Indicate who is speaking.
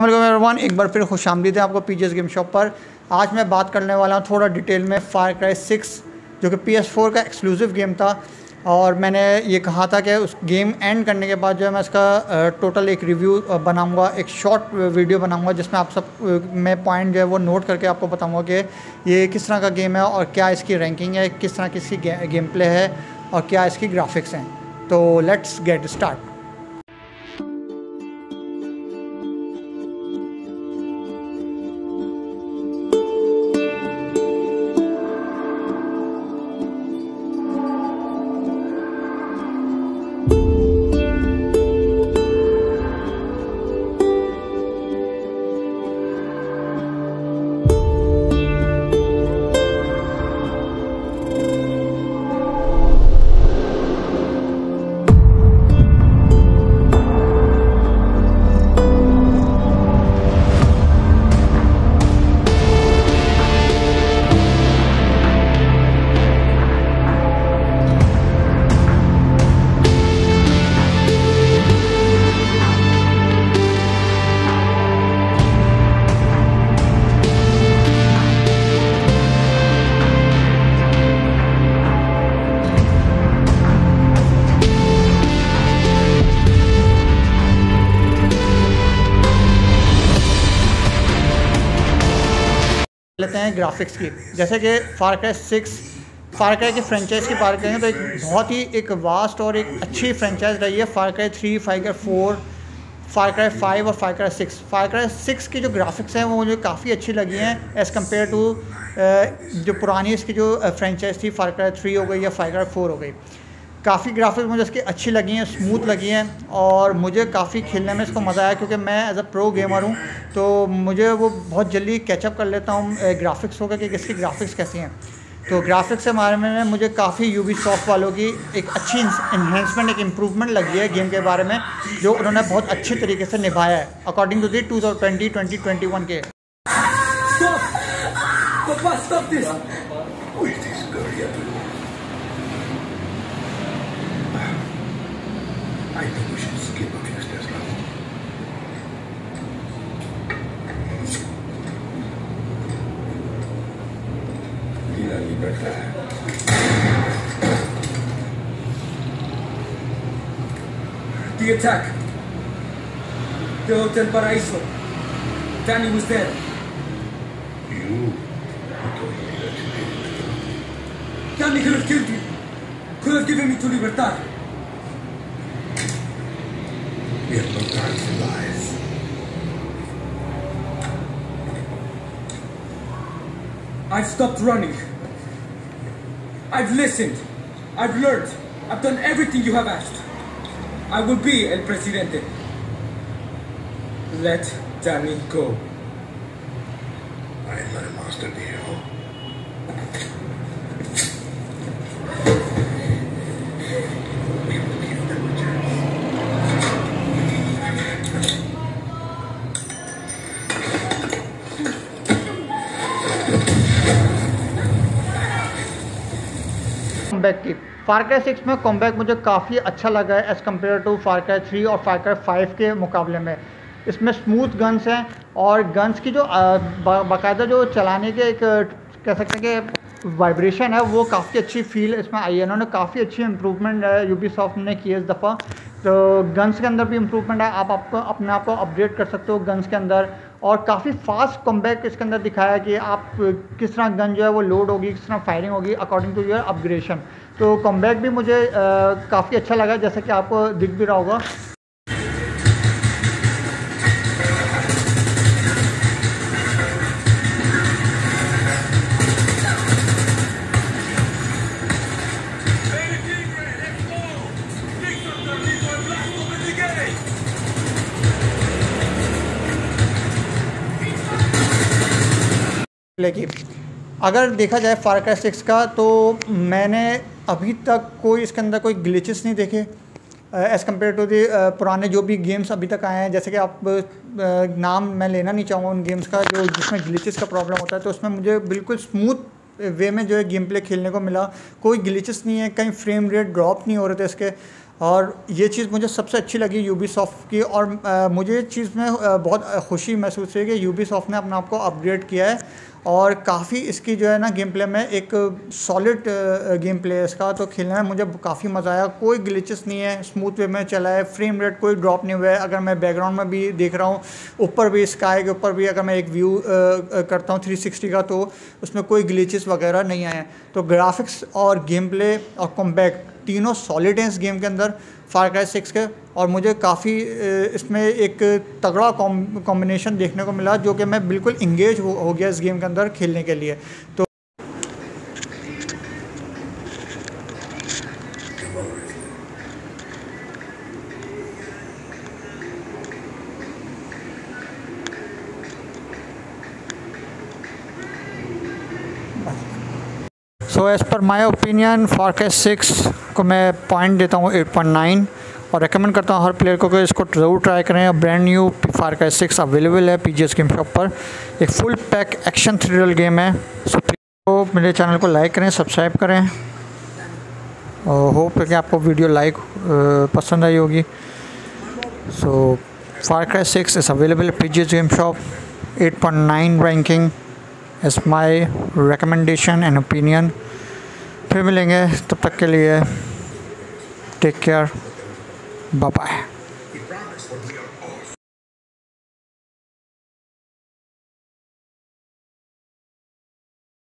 Speaker 1: One एक बार फिर खुश आमदीद है आपको पीजीएस गेम शॉप पर। आज मैं बात करने वाला हूँ थोड़ा डिटेल में फायर क्राई सिक्स जो कि पी का एक्सक्लूसिव गेम था। और मैंने ये कहा था कि उस गेम एंड करने के बाद जो है मैं इसका टोटल एक रिव्यू बनाऊँगा एक शॉर्ट वीडियो बनाऊँगा जिसमें आप सब मैं पॉइंट जो है वो नोट करके आपको बताऊँगा कि ये किस तरह का गेम है और क्या इसकी रैंकिंग है किस तरह की इसकी गे, गेम प्ले है और क्या इसकी ग्राफिक्स हैं। तो लेट्स गेट स्टार्ट लेते हैं ग्राफिक्स की। जैसे कि फारक्राई सिक्स फारक्राई की फ्रेंचाइज की बात करें तो एक बहुत ही एक वास्ट और एक अच्छी फ्रेंचाइज रही है Far Cry three Far Cry four Far Cry five और फारक्राई सिक्स फारक्राई सिक्स की जो ग्राफिक्स हैं वो मुझे काफ़ी अच्छी लगी हैं एज़ कंपेयर टू जो पुरानी इसकी जो फ्रेंचाइज थी फारक्राई थ्री हो गई या फारक्राई फोर हो गई। काफ़ी ग्राफिक्स मुझे इसकी अच्छी लगी हैं स्मूथ लगी हैं और मुझे काफ़ी खेलने में इसको मज़ा आया क्योंकि मैं एज अ प्रो गेमर हूँ तो मुझे वो बहुत जल्दी कैचअप कर लेता हूँ ग्राफिक्स होकर कि किसकी ग्राफिक्स कैसी हैं तो ग्राफिक्स के बारे में मुझे काफ़ी यू यूबी सॉफ्ट वालों की एक अच्छी इन्हेंसमेंट एक इम्प्रूवमेंट लगी है गेम के बारे में जो उन्होंने बहुत अच्छे तरीके से निभाया है according to the two twenty twenty twenty one के Stop! Stop this! This girl, I think we should skip a few steps now. La libertad. The attack. The Hotel Paraíso. Danny was there. You? Danny could have killed you. Could have given me to Libertad. We have no time for lies. I've stopped running. I've listened. I've learned. I've done everything you have asked. I will be El Presidente. Let Danny go. I am master, Diego. Comeback की। Far Cry six में comeback मुझे काफ़ी अच्छा लगा है as compare to Far Cry three और Far Cry five के मुकाबले में। इसमें स्मूथ गन्स हैं और गन्स की जो बाकायदा जो चलाने के एक, कह सकते हैं कि वाइब्रेशन है, वो काफ़ी अच्छी फील इसमें आई है। इन्होंने काफ़ी अच्छी इंप्रूवमेंट यूबी सॉफ्ट ने की इस दफ़ा। तो गन्स के अंदर भी इम्प्रूवमेंट है। आप आपको, अपने आप को अपडेट कर सकते हो गन्स के अंदर। और काफ़ी फास्ट कमबैक इसके अंदर दिखाया कि आप किस तरह गन जो है वो लोड होगी, किस तरह फायरिंग होगी अकॉर्डिंग टू योर अपग्रेशन तो कमबैक भी मुझे काफ़ी अच्छा लगा, जैसे कि आपको दिख भी रहा होगा। लेकिन अगर देखा जाए फार सिक्स का तो मैंने अभी तक कोई इसके अंदर कोई ग्लिचेस नहीं देखे एज़ कंपेयर टू दी पुराने जो भी गेम्स अभी तक आए हैं जैसे कि आप uh, नाम मैं लेना नहीं चाहूँगा उन गेम्स का जो जिसमें ग्लिचेस का प्रॉब्लम होता है तो उसमें मुझे बिल्कुल स्मूथ वे में जो है गेम प्ले खेलने को मिला। कोई ग्लिचेस नहीं है कहीं फ्रेम रेट ड्रॉप नहीं हो रहे थे इसके। और ये चीज़ मुझे सबसे अच्छी लगी यू यूबी की और आ, मुझे चीज़ में बहुत खुशी महसूस हुई कि यू यूबी ने अपने आप को अपग्रेड किया है और काफ़ी इसकी जो है ना गेम प्ले में एक सॉलिड गेम प्ले है इसका तो खेलने में मुझे काफ़ी मज़ा आया। कोई ग्लिचेस नहीं है स्मूथ वे में चला है फ्रेम रेट कोई ड्रॉप नहीं हुआ है। अगर मैं बैकग्राउंड में भी देख रहा हूँ ऊपर भी स्काई के ऊपर भी अगर मैं एक व्यू करता हूँ 360 का तो उसमें कोई ग्लिचेस वगैरह नहीं आए तो ग्राफिक्स और गेम प्ले और कॉम्बैक तीनों सॉलिड हैं इस गेम के अंदर फार क्राई सिक्स के और मुझे काफ़ी इसमें एक तगड़ा कॉम्बिनेशन देखने को मिला जो कि मैं बिल्कुल इंगेज हो, हो गया इस गेम के अंदर खेलने के लिए। तो so as per my opinion far six को मैं पॉइंट देता हूँ एट पॉइंट नाइन और रेकमेंड करता हूँ हर प्लेयर को कि इसको ज़रूर ट्राई करें। और ब्रांड न्यू फार का सिक्स अवेलेबल है P G S game shop पर। एक full pack action thriller game है। सो तो मेरे चैनल को लाइक करें सब्सक्राइब करें। और होप कि आपको वीडियो लाइक पसंद आई होगी। So Far Cry six is available P G S game shop at point nine ranking is my recommendation and opinion फिर मिलेंगे तब तक के लिए टेक केयर बाय.